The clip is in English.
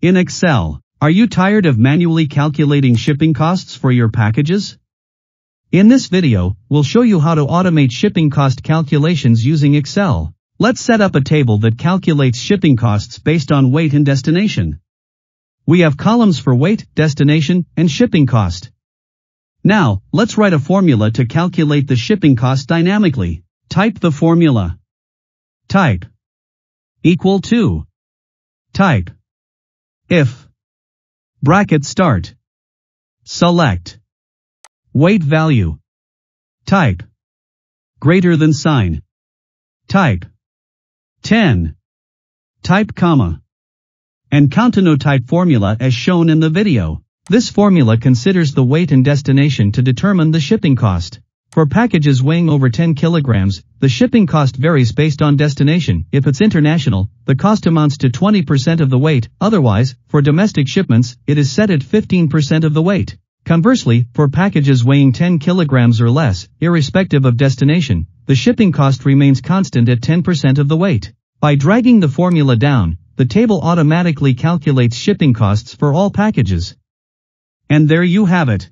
In Excel, are you tired of manually calculating shipping costs for your packages? In this video, we'll show you how to automate shipping cost calculations using Excel. Let's set up a table that calculates shipping costs based on weight and destination. We have columns for weight, destination, and shipping cost. Now, let's write a formula to calculate the shipping cost dynamically. Type the formula. Type equal to type if. Bracket start. Select. Weight value. Type. Greater than sign. Type. 10 type comma. And type formula as shown in the video. This formula considers the weight and destination to determine the shipping cost. For packages weighing over 10 kilograms, the shipping cost varies based on destination. If it's international, the cost amounts to 20% of the weight. Otherwise, for domestic shipments, it is set at 15% of the weight. Conversely, for packages weighing 10 kilograms or less, irrespective of destination, the shipping cost remains constant at 10% of the weight. By dragging the formula down, the table automatically calculates shipping costs for all packages. And there you have it.